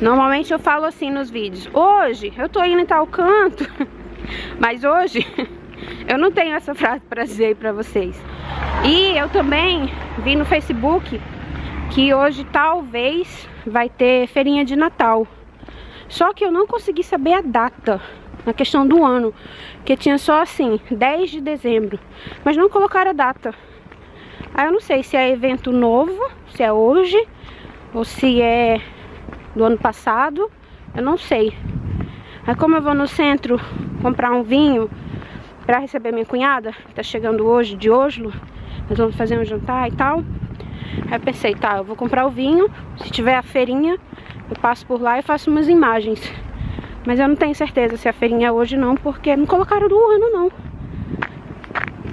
Normalmente eu falo assim nos vídeos. Hoje eu tô indo em tal canto, mas hoje eu não tenho essa frase para dizer para vocês. E eu também vi no Facebook que hoje talvez vai ter feirinha de Natal. Só que eu não consegui saber a data, na questão do ano, que tinha só assim, 10 de dezembro, mas não colocaram a data. Aí eu não sei se é evento novo, se é hoje, ou se é do ano passado, eu não sei. Aí como eu vou no centro comprar um vinho para receber minha cunhada, que tá chegando hoje de Oslo, nós vamos fazer um jantar e tal. Aí eu pensei, tá, eu vou comprar o vinho, se tiver a feirinha, eu passo por lá e faço umas imagens. Mas eu não tenho certeza se a feirinha é hoje não, porque não colocaram do ano não.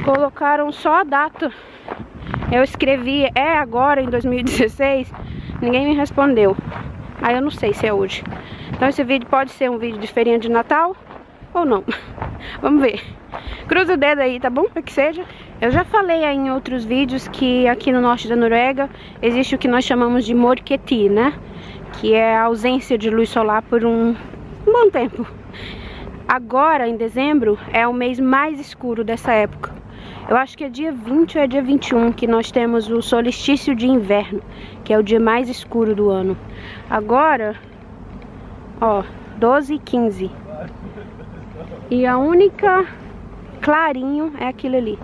Colocaram só a data. Eu escrevi, é agora em 2016, ninguém me respondeu. Aí eu não sei se é hoje. Então esse vídeo pode ser um vídeo de feirinha de Natal ou não. Vamos ver. Cruza o dedo aí, tá bom? Para que seja. Eu já falei aí em outros vídeos que aqui no norte da Noruega existe o que nós chamamos de morqueti, né? Que é a ausência de luz solar por um bom tempo. Agora, em dezembro, é o mês mais escuro dessa época. Eu acho que é dia 20 ou é dia 21 que nós temos o solstício de inverno, que é o dia mais escuro do ano. Agora, ó, 12 e 15. E a única clarinho é aquilo ali.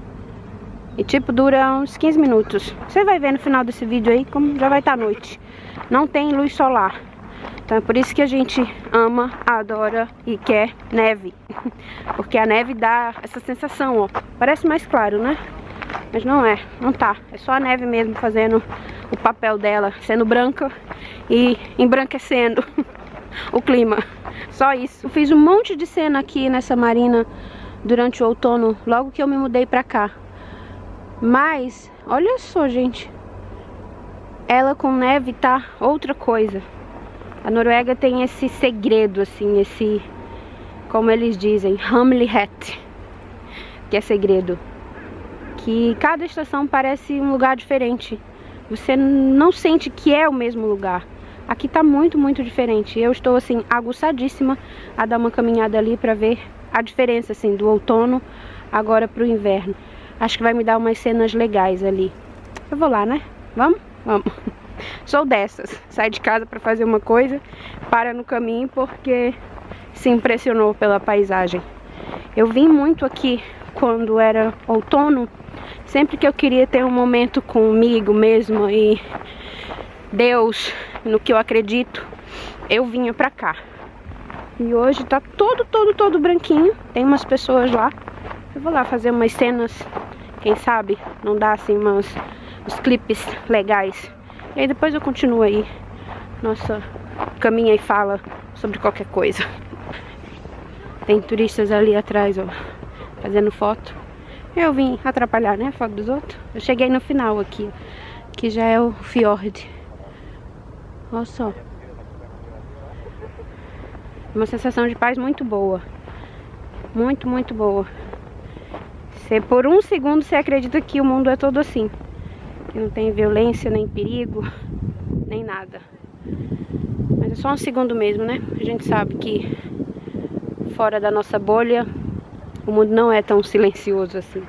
E tipo, dura uns 15 minutos. Você vai ver no final desse vídeo aí como já vai estar tá noite. Não tem luz solar. Então é por isso que a gente ama, adora e quer neve. Porque a neve dá essa sensação, ó. Parece mais claro, né? Mas não é, não tá. É só a neve mesmo fazendo o papel dela, sendo branca e embranquecendo o clima. Só isso. Eu fiz um monte de cena aqui nessa marina durante o outono, logo que eu me mudei pra cá. Mas, olha só, gente. Ela com neve tá outra coisa. A Noruega tem esse segredo, assim, esse, como eles dizem, Hamlet, que é segredo. Que cada estação parece um lugar diferente. Você não sente que é o mesmo lugar. Aqui tá muito, muito diferente. Eu estou, assim, aguçadíssima a dar uma caminhada ali pra ver a diferença, assim, do outono agora pro inverno. Acho que vai me dar umas cenas legais ali. Eu vou lá, né? Vamos? Vamos. Sou dessas. Sai de casa para fazer uma coisa, para no caminho porque se impressionou pela paisagem. Eu vim muito aqui quando era outono, sempre que eu queria ter um momento comigo mesmo e Deus, no que eu acredito, eu vinha pra cá. E hoje tá todo, todo, todo branquinho. Tem umas pessoas lá. Eu vou lá fazer umas cenas, quem sabe, não dá assim umas, uns clipes legais e aí depois eu continuo aí nossa caminha e fala sobre qualquer coisa. Tem turistas ali atrás, ó, fazendo foto. Eu vim atrapalhar, né, a foto dos outros. Eu cheguei no final aqui, que já é o fiord. Olha só. Uma sensação de paz muito boa. Muito, muito boa. Você, por um segundo você acredita que o mundo é todo assim não tem violência, nem perigo, nem nada. Mas é só um segundo mesmo, né? A gente sabe que fora da nossa bolha, o mundo não é tão silencioso assim.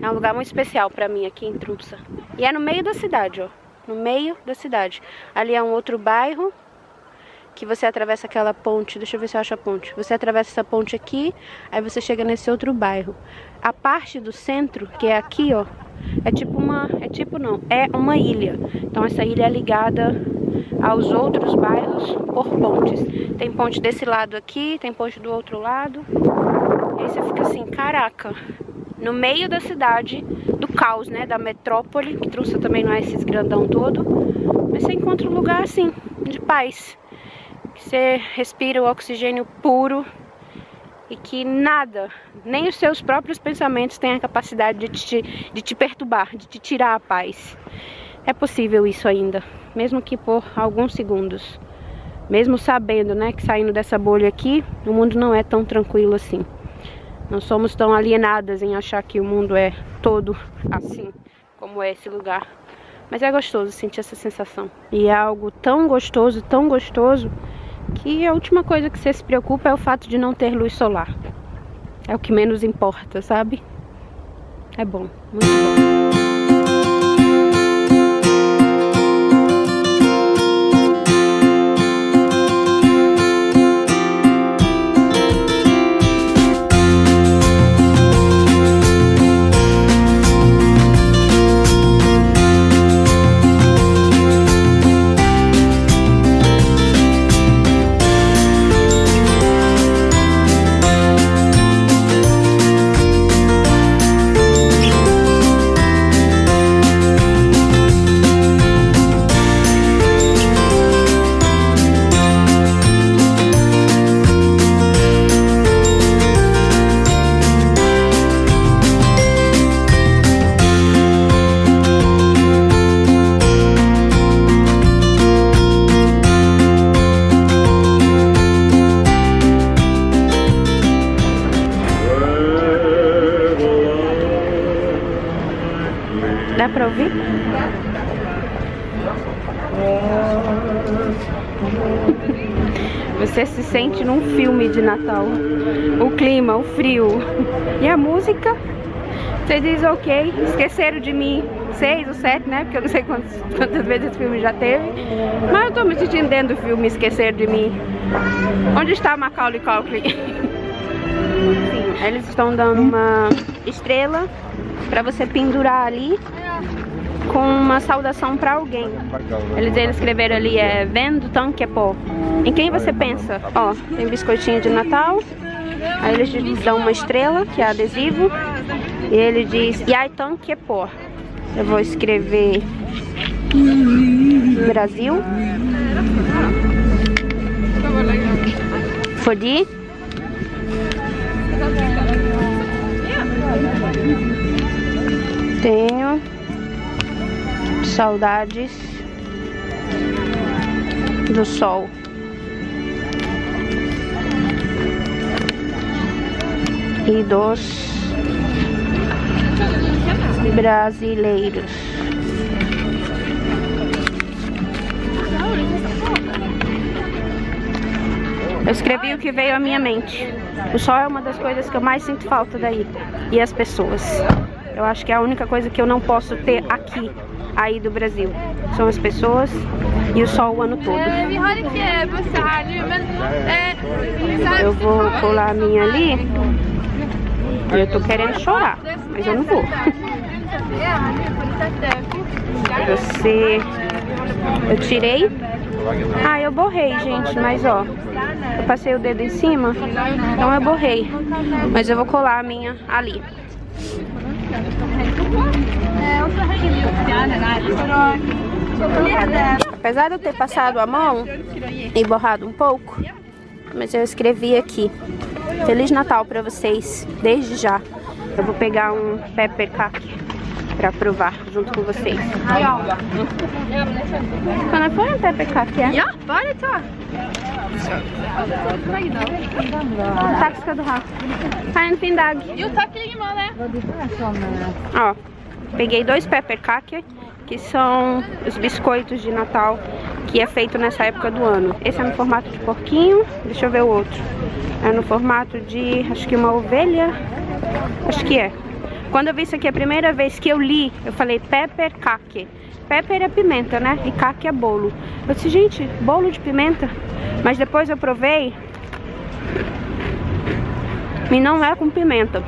É um lugar muito especial para mim aqui em Trupsa. E é no meio da cidade, ó. No meio da cidade. Ali é um outro bairro que você atravessa aquela ponte. Deixa eu ver se eu acho a ponte. Você atravessa essa ponte aqui, aí você chega nesse outro bairro. A parte do centro, que é aqui, ó, é tipo uma, é tipo não, é uma ilha. Então essa ilha é ligada aos outros bairros por pontes. Tem ponte desse lado aqui, tem ponte do outro lado. E aí você fica assim, caraca, no meio da cidade, do caos, né, da metrópole, que trouxe também não é esses grandão todo, mas você encontra um lugar assim, de paz. Você respira o oxigênio puro e que nada, nem os seus próprios pensamentos têm a capacidade de te, de te perturbar, de te tirar a paz. É possível isso ainda, mesmo que por alguns segundos. Mesmo sabendo, né, que saindo dessa bolha aqui, o mundo não é tão tranquilo assim. Não somos tão alienadas em achar que o mundo é todo assim, como é esse lugar. Mas é gostoso sentir essa sensação. E é algo tão gostoso, tão gostoso, que a última coisa que você se preocupa é o fato de não ter luz solar. É o que menos importa, sabe? É bom, muito bom. Você se sente num filme de Natal. O clima, o frio. E a música? Você diz ok, esqueceram de mim seis ou sete, né? Porque eu não sei quantas, quantas vezes esse filme já teve. Mas eu tô me sentindo dentro do filme Esquecer de mim. Onde está Macaulay Culkin? Sim, eles estão dando uma estrela pra você pendurar ali com uma saudação para alguém. Eles, eles escreveram ali, é Vendo Tanque Pó. Em quem você pensa? Ó, tem biscoitinho de Natal. Aí eles dão uma estrela, que é adesivo. E ele diz Yai Tanque Pó. Eu vou escrever Brasil. Fodi. Tenho saudades do sol. E dos brasileiros. Eu escrevi o que veio à minha mente. O sol é uma das coisas que eu mais sinto falta daí. E as pessoas. Eu acho que é a única coisa que eu não posso ter aqui, aí do Brasil. São as pessoas e o sol o ano todo. Eu vou colar a minha ali. E eu tô querendo chorar, mas eu não vou. Você... Eu tirei. Ah, eu borrei, gente, mas ó. Eu passei o dedo em cima, então eu borrei. Mas eu vou colar a minha ali. Apesar de eu ter passado a mão e borrado um pouco, mas eu escrevi aqui. Feliz Natal pra vocês, desde já. Eu vou pegar um pepper cake pra provar junto com vocês. Kan jeg få en pepperkake? Ja, bare ta. Takk skal du ha. Ha en fin dag. Jo, takk i like måte. Ó, peguei dois pepper cake, que são os biscoitos de Natal que é feito nessa época do ano. Esse é no formato de porquinho, deixa eu ver o outro. É no formato de, acho que uma ovelha, acho que é. Quando eu vi isso aqui a primeira vez que eu li, eu falei pepper cake. Pepper é pimenta, né? E cake é bolo. Eu disse, gente, bolo de pimenta? Mas depois eu provei e não é com pimenta.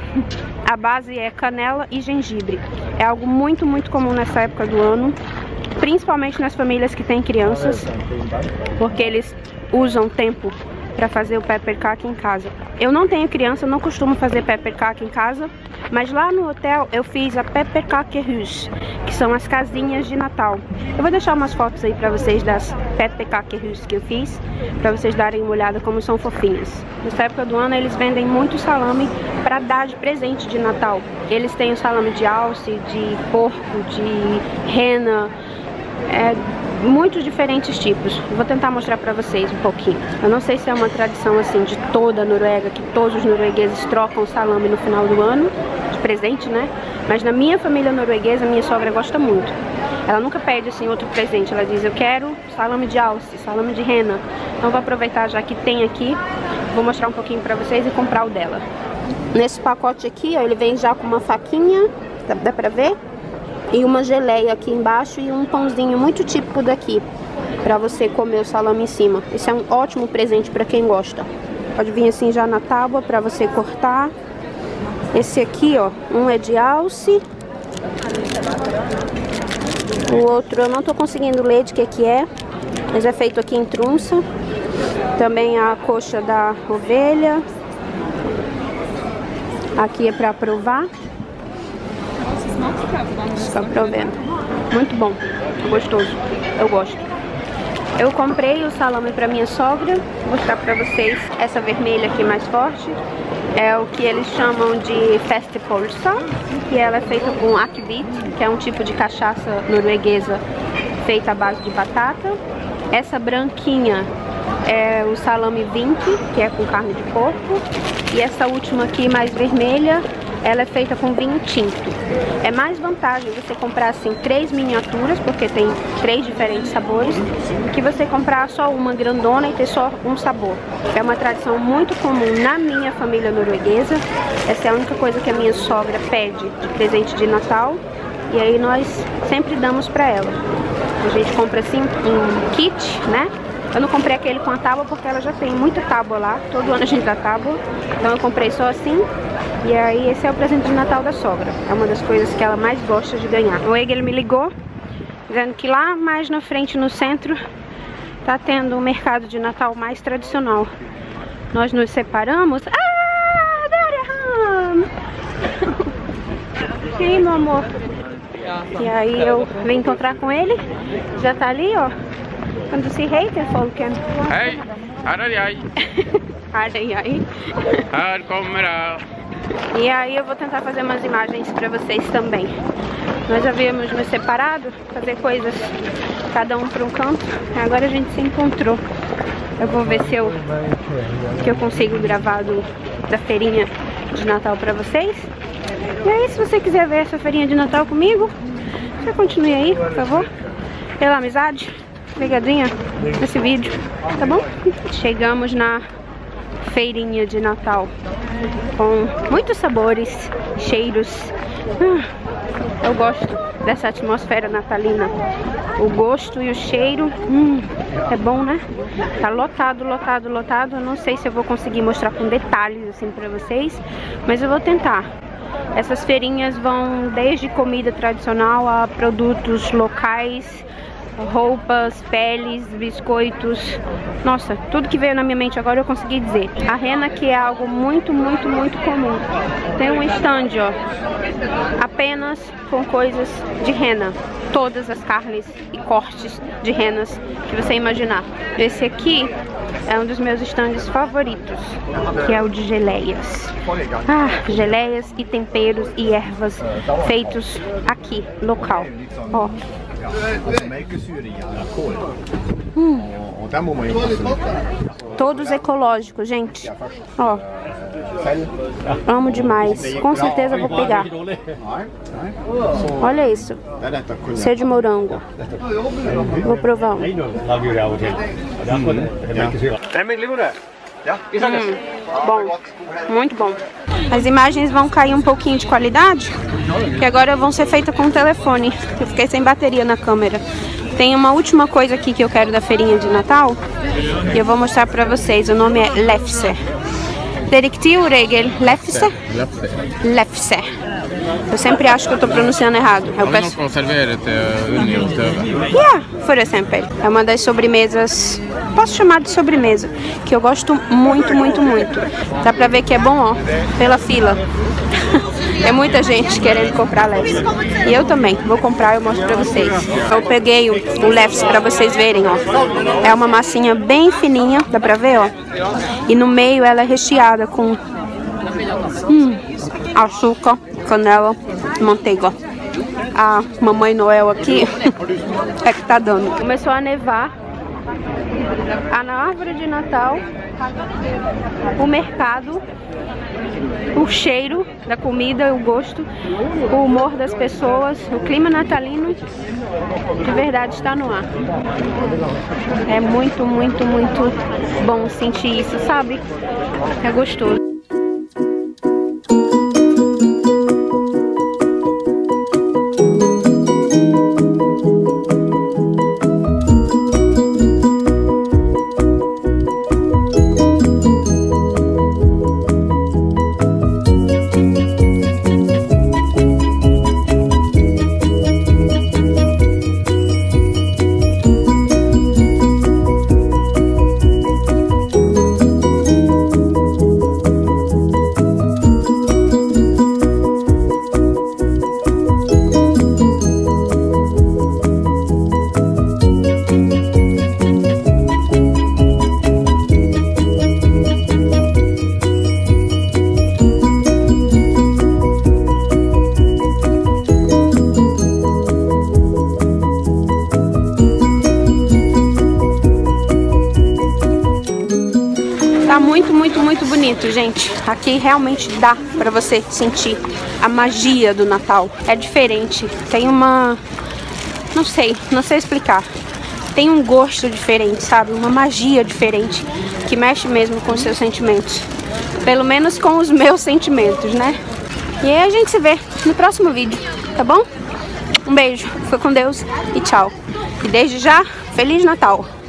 A base é canela e gengibre. É algo muito, muito comum nessa época do ano, principalmente nas famílias que têm crianças, porque eles usam tempo para fazer o pepper cake em casa. Eu não tenho criança, não costumo fazer pepper cake em casa, mas lá no hotel eu fiz a pepper cake hus, que são as casinhas de Natal. Eu vou deixar umas fotos aí para vocês das pepper cake hus que eu fiz, para vocês darem uma olhada como são fofinhas. Nessa época do ano eles vendem muito salame para dar de presente de Natal. Eles têm o salame de alce, de porco, de rena, é, muitos diferentes tipos. Vou tentar mostrar pra vocês um pouquinho. Eu não sei se é uma tradição assim de toda a Noruega, que todos os noruegueses trocam salame no final do ano, de presente, né? Mas na minha família norueguesa, minha sogra gosta muito. Ela nunca pede assim outro presente, ela diz eu quero salame de alce, salame de rena. Então vou aproveitar já que tem aqui, vou mostrar um pouquinho pra vocês e comprar o dela. Nesse pacote aqui, ó, ele vem já com uma faquinha, dá, dá pra ver? E uma geleia aqui embaixo e um pãozinho muito típico daqui, pra você comer o salame em cima. Esse é um ótimo presente pra quem gosta. Pode vir assim já na tábua pra você cortar. Esse aqui, ó, um é de alce. O outro eu não tô conseguindo ler de que que é, mas é feito aqui em trunça. Também a coxa da ovelha. Aqui é pra provar. Está provendo. Muito bom, gostoso. Eu gosto. Eu comprei o salame para minha sogra. Vou mostrar para vocês essa vermelha aqui mais forte. É o que eles chamam de Festepolsa, que ela é feita com akvit, que é um tipo de cachaça norueguesa feita à base de batata. Essa branquinha é o salame 20, que é com carne de porco. E essa última aqui, mais vermelha, ela é feita com vinho tinto. É mais vantagem você comprar assim três miniaturas, porque tem três diferentes sabores, que você comprar só uma grandona e ter só um sabor. É uma tradição muito comum na minha família norueguesa. Essa é a única coisa que a minha sogra pede de presente de Natal. E aí nós sempre damos pra ela. A gente compra assim um kit, né? Eu não comprei aquele com a tábua porque ela já tem muita tábua lá. Todo ano a gente dá tábua. Então eu comprei só assim. E aí esse é o presente de Natal da sogra. É uma das coisas que ela mais gosta de ganhar. O Egg ele me ligou, dizendo que lá mais na frente no centro tá tendo um mercado de Natal mais tradicional. Nós nos separamos. Ah! E aí, meu amor? E aí eu vim encontrar com ele. Já tá ali, ó. Si hei til folken? Hei, her er jeg. Er jeg. Her kommer jeg. E aí eu vou tentar fazer umas imagens pra vocês também. Nós havíamos nos separado, fazer coisas cada um para um canto. Agora a gente se encontrou. Eu vou ver se eu, que eu consigo gravar do, da feirinha de Natal pra vocês. E aí, se você quiser ver essa feirinha de Natal comigo, você continue aí, por favor. Pela amizade ligadinha nesse vídeo, tá bom? Chegamos na feirinha de Natal com muitos sabores, cheiros. Ah, eu gosto dessa atmosfera natalina. O gosto e o cheiro, hum, é bom, né? Tá lotado, lotado, lotado. Eu não sei se eu vou conseguir mostrar com detalhes assim pra vocês, mas eu vou tentar. Essas feirinhas vão desde comida tradicional a produtos locais roupas, peles, biscoitos. Nossa, tudo que veio na minha mente agora eu consegui dizer. A rena que é algo muito, muito, muito comum. Tem um stand, ó, apenas com coisas de rena. Todas as carnes e cortes de renas que você imaginar. Esse aqui é um dos meus stands favoritos, que é o de geleias. Ah, geleias e temperos e ervas feitos aqui, local. Ó, Hum. Todos ecológicos, gente. Ó. Amo demais. Com certeza vou pegar. Olha isso. Ser de morango. Vou provar um. Hum, bom, muito bom. As imagens vão cair um pouquinho de qualidade, que agora vão ser feitas com o telefone. Eu fiquei sem bateria na câmera. Tem uma última coisa aqui que eu quero da feirinha de Natal, e eu vou mostrar pra vocês. O nome é Lefse. Direktiv regel Lefse? Lefse. Eu sempre acho que eu tô pronunciando errado. Eu peço... Yeah, por exemplo. É uma das sobremesas, posso chamar de sobremesa, que eu gosto muito, muito, muito. Dá pra ver que é bom, ó, pela fila. É muita gente querendo comprar Lefs. E eu também, vou comprar e eu mostro pra vocês. Eu peguei o, o Lefs pra vocês verem, ó. É uma massinha bem fininha, dá pra ver, ó. E no meio ela é recheada com hum, açúcar, canela, manteiga. A mamãe Noel aqui é que tá dando. Começou a nevar. A na árvore de Natal, o mercado, o cheiro da comida, o gosto, o humor das pessoas, o clima natalino de verdade está no ar. É muito, muito, muito bom sentir isso, sabe? É gostoso. Tá muito, muito, muito bonito, gente. Aqui realmente dá pra você sentir a magia do Natal. É diferente. Tem uma... Não sei, não sei explicar. Tem um gosto diferente, sabe? Uma magia diferente que mexe mesmo com seus sentimentos. Pelo menos com os meus sentimentos, né? E aí a gente se vê no próximo vídeo, tá bom? Um beijo, fica com Deus e tchau. E desde já, Feliz Natal!